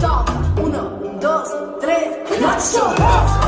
Stop. Uno, dos, tres. Nacho.